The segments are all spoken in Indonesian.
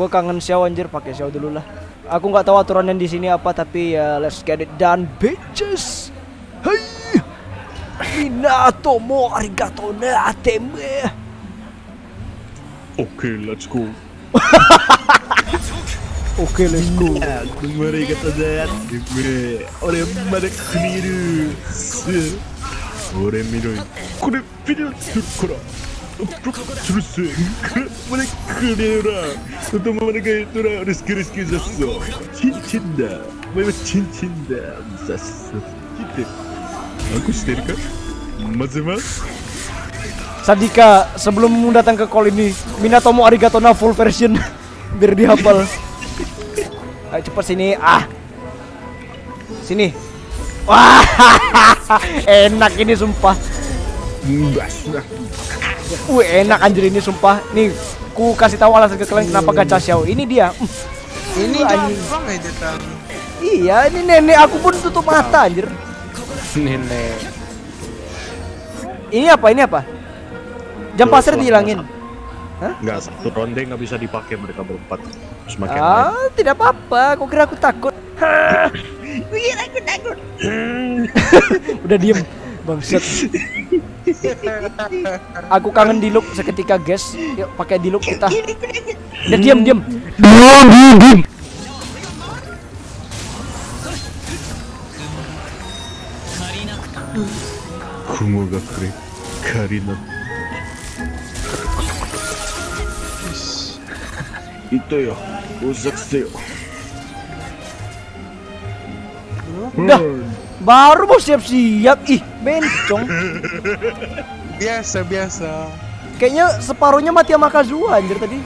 gue kangen Xiao anjir pakai Xiao dulu lah aku nggak tahu aturannya di sini apa tapi ya let's get it done bitches hey minato mo arigato ne ateme oke okay, let's go Oke, okay, let's go. Mari kita lihat. Oleh mana keliru. Oleh minum. Kau video. 출생 그래라 있더라 졌어 친친다 뭐야 친친다 aku sendiri kan Sadika sebelum datang ke call ini Minatomo Arigatona full version biar dihafal. Ayo cepet sini ah. Sini. Wah enak ini sumpah. Mbak, Wih enak anjir ini sumpah. Nih, ku kasih tahu alasan ke kalian kenapa gacha Xiao. Ini dia. Hmm, Ini anjing. tang. Iya, ini nenek aku pun tutup mata anjir. Nenek. Ini apa? Ini apa? Jam pasir dihilangin. Nggak satu ronde nggak bisa dipakai mereka berempat Semakin Ah, tidak apa-apa. Kok kira aku takut? Udah diem, bangsat. Aku kangen di look seketika, guys. Yuk pakai di look kita. Udah diem, diem. Diem, diem, diem. Kumo ga kure Karina Itu yo Usak yo Udah, baru mau siap-siap. Ih, bencong. Biasa biasa. Kayaknya separuhnya mati sama Kazuha anjir tadi.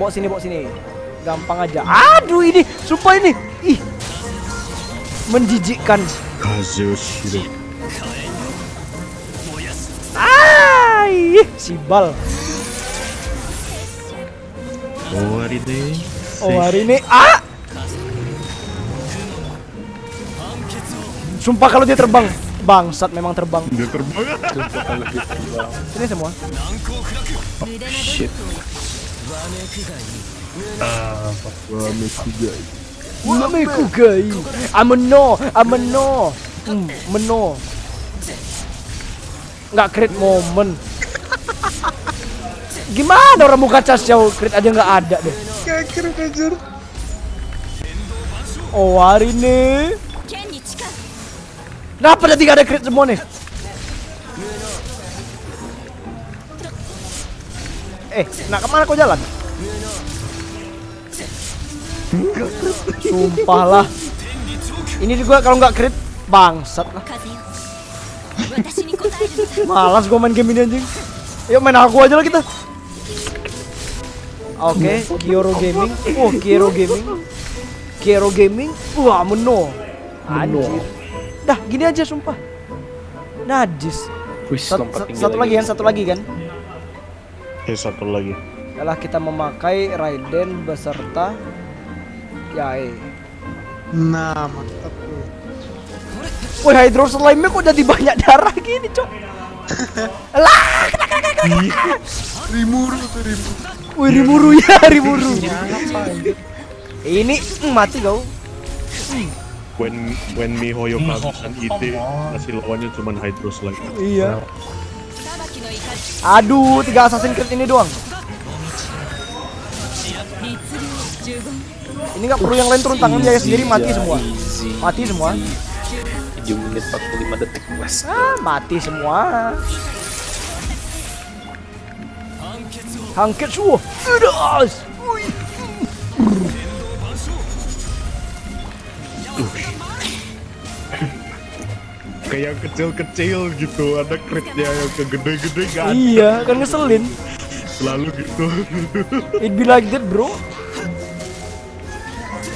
Bawa sini, bawa sini. Gampang aja. Aduh ini, sumpah ini. Ih. Menjijikkan. Kaze o shiro Ai, sibal. Owari de Oh hari ini ah. Sumpah kalau dia terbang, bangsat memang terbang. Dia terbang Sini semua. Shit. Nameku gai. Ameno, ameno. Hmm, meno. Nggak crit moment. Gimana orang mau gacha jauh crit aja nggak ada deh. Kayak keren anjir. Oh hari ini. Kenapa jadi gak ada crit semua nih? Eh, nak ke mana kau jalan? Sumpah lah. Ini juga kalau nggak crit bangsat lah. Malas gua main game ini anjing. Yuk main aku aja lah kita. Oke, okay, Kiro Gaming. Oh, Kiro Gaming. Kiro Gaming. Wah, menu. Anjir. Dah, gini aja sumpah. Najis. Wis Sat- lompat sat- tinggi satu lagi kan, satu lagi kan. Eh satu lagi Adalah kita memakai Raiden beserta Yae. Nah, mantap. Woi, Hydro slime kok jadi banyak darah gini, Cok? Lah, Rimuru tuh rimuru. wih rimuru ya, rimuru. Ini mm, mati kau when when Mihoyo kan IT hasil lawannya cuma Hydro Slide iya. Aduh tiga assassin crit ini doang. Ini nggak perlu yang lain turun tangan dia sendiri mati iya, semua. mati semua. 7 menit 45 detik mas. Ah mati semua. Hangket semua, udah, wih, Kayak kecil-kecil gitu Ada critnya yang kegede-gede kan Iya, kan ngeselin. Selalu gitu It be like that, bro.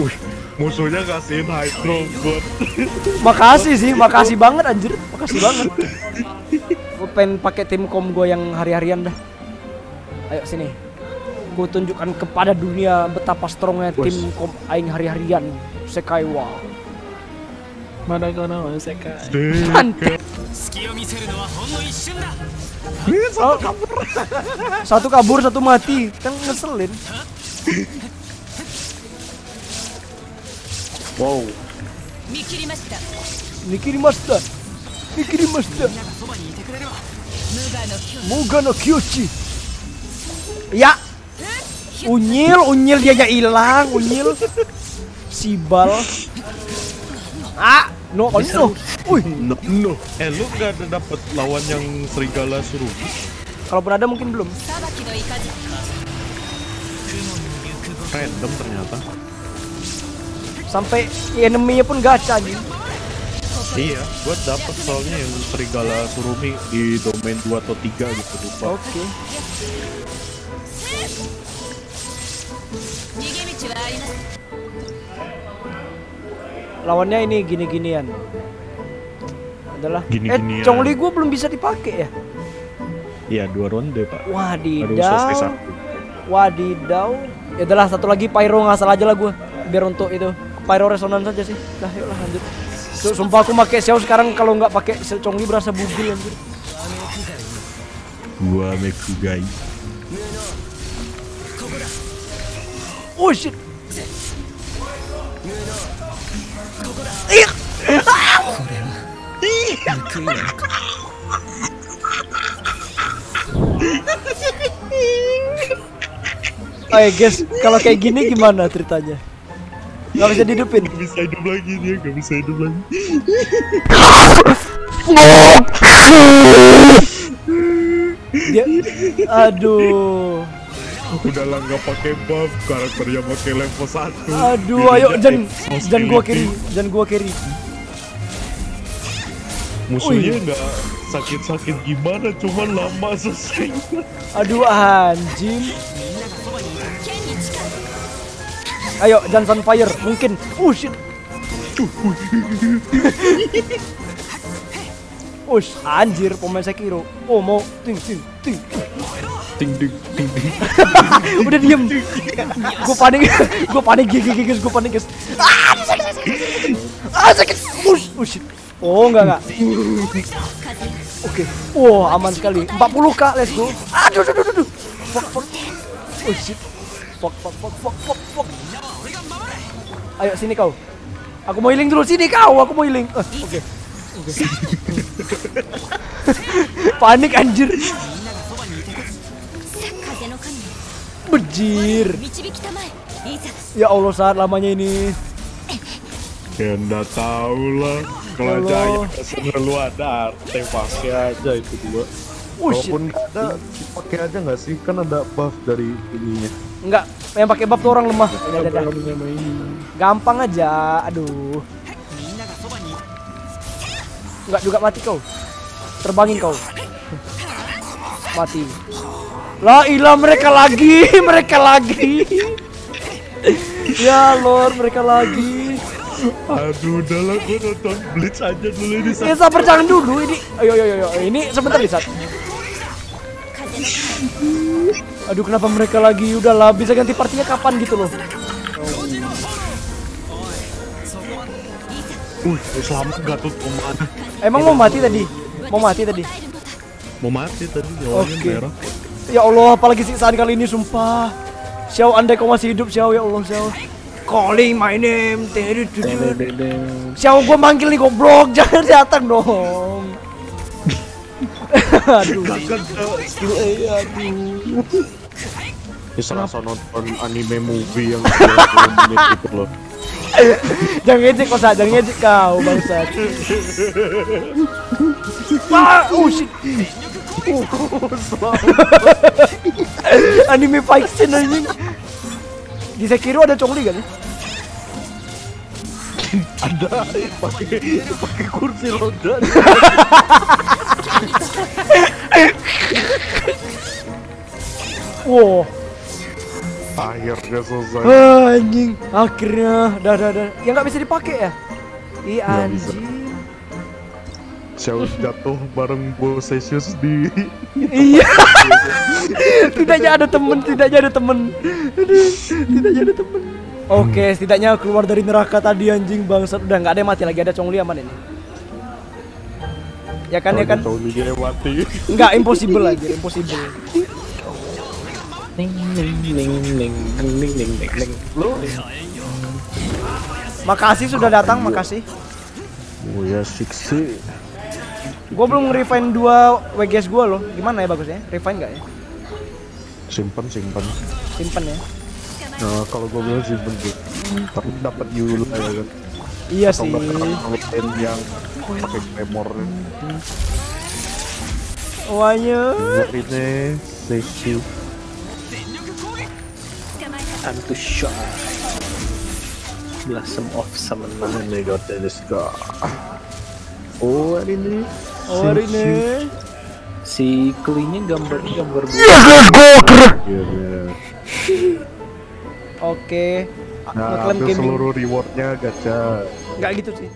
Wih Musuhnya kasihin Hydro buat Makasih sih, makasih banget anjir. Makasih banget. Gue pengen pakai tim kom gue yang hari-harian dah. Ayo sini. Gue tunjukkan kepada dunia betapa strongnya tim kom aing hari-harian Sekai wa. Mana kau nama Seka? Mantap. 隙を見せるのはほんの一瞬だ Oh, satu kabur, satu mati. Kan ngeselin. Wow. 見切りました Nikirimashita. Nikirimashita. そばにいてくれるわ無我の境 Moga no Kyoshi. Ya. Unyil, unyil dia nya hilang, unyil. Sibal. Ah, No, oh no. Uy. No. no. Eh lu gak ada dapet lawan yang serigala suruh? Kalau ada mungkin belum. Random ternyata. Sampai enemy-nya pun gacha nih. Iya, gue dapet soalnya yang serigala surumi di domain 2 atau 3 gitu lupa. Oke. Okay. Lawannya ini gini-ginian. Adalah Gini-ginian. Eh, Chongli gua belum bisa dipakai ya. Iya, dua ronde, Pak. Wadidaw. Wadidaw. Ya adalah satu lagi pyro ngasal aja lah gua. Biar untuk itu pyro resonan saja sih. Dah, yuk lah lanjut. Tuh, sumpah aku pakai Xiao sekarang kalau nggak pakai Chongli berasa bugil anjir. Gua Mekugai. Oh shit. Ih. Oke guys, kalau kayak gini gimana ceritanya? Gak bisa dihidupin. Gak bisa hidup lagi dia, gak bisa hidup lagi. Dia, aduh, Udah lah nggak pakai buff, karakternya pakai level 1 aduh, ayo Jan, Jan gua kiri, Jan gua kiri. Musuhnya nggak sakit-sakit gimana, cuman lama selesai. Aduh anjing. Ayo Jan Sunfire, mungkin. Oh shit. Ush, anjir pemain Sekiro. Oh mau ting ting ting. Ting ting ting ting. Udah diem. gue panik, gue panik gigi gigi gue panik guys. Ah, sakit. Ah, sakit. Ush, oh. Oh enggak enggak. Oke. Wow, aman sekali. 40k, let's go. Aduh, aduh, aduh, aduh. Fuck, fuck. Oh shit. Fuck, fuck, fuck, fuck, fuck, fuck. Ayo sini kau. Aku mau healing dulu sini kau. Aku mau healing. Eh, Oke. Oke. Panik anjir. Bejir. Ya Allah saat lamanya ini. Ya, Kenda tahu lah. Kalau jaya ya, lu ada arte pakai aja itu dua. Oh, Walaupun ada pakai aja nggak sih? Kan ada buff dari ininya. Enggak, yang pakai buff tuh orang lemah. Gampang aja. Aduh. Enggak juga mati kau. Terbangin kau. mati. La ilah mereka lagi, mereka lagi. ya Lord, mereka lagi. Aduh, udah lah gue nonton Blitz aja dulu ini. Ya sabar jangan dulu ini. Ayo ayo ayo. Ini sebentar Lisat. Aduh kenapa mereka lagi? Udahlah, bisa ganti partinya kapan gitu loh. Uh, selamat Gatot ke mana? Emang mau mati tadi? Mau mati tadi? Mau mati tadi jawabnya Oke. merah. Ya Allah, apalagi siksaan kali ini sumpah. Xiao, andai kau masih hidup Xiao, ya Allah Xiao. Calling my name. Xiao, gua manggil nih goblok, jangan datang dong. aduh. Kan skill A, aduh. Ya serasa nonton anime movie yang 90 menit gitu loh. jangan ngejek kau, jangan ngejek kau, bangsat. Ah, oh shit. Anime fight scene anjing. Di Sekiro ada Chongli kan? Ada pakai pakai kursi roda. Wow. Akhirnya selesai. Ah, anjing, akhirnya dah dah dah. Ya nggak bisa dipakai ya? Bisa. anjing. Zeus jatuh bareng Bosesius di iya. tidaknya ada temen tidaknya ada temen. Tidaknya ada temen. Oke okay, setidaknya keluar dari neraka tadi anjing bangsat. Udah nggak ada yang mati lagi ada Chongli aman ini. Ya kan ya kan? Chongli dia mati. Nggak impossible lagi impossible. Ning ning ning ning ning ning ning lu? Makasih sudah datang makasih. Oh ya siksi Gua belum refine dua WGS gua loh. Gimana ya bagusnya? Refine nggak ya? Simpan simpan. Simpen ya. Nah kalau gue bilang simpan tuh. Tapi dapat Yula ya kan. Iya Atau sih. ngelutin yang pakai memor. Wanya. Ini sesi. time to shot. Blossom of Summoner. Ini got this guy. Oh ini. Oh hari ini. Si klinya gambarnya gambar Iya iya. Oke. Nah, ambil seluruh rewardnya gacha. Nggak gitu sih.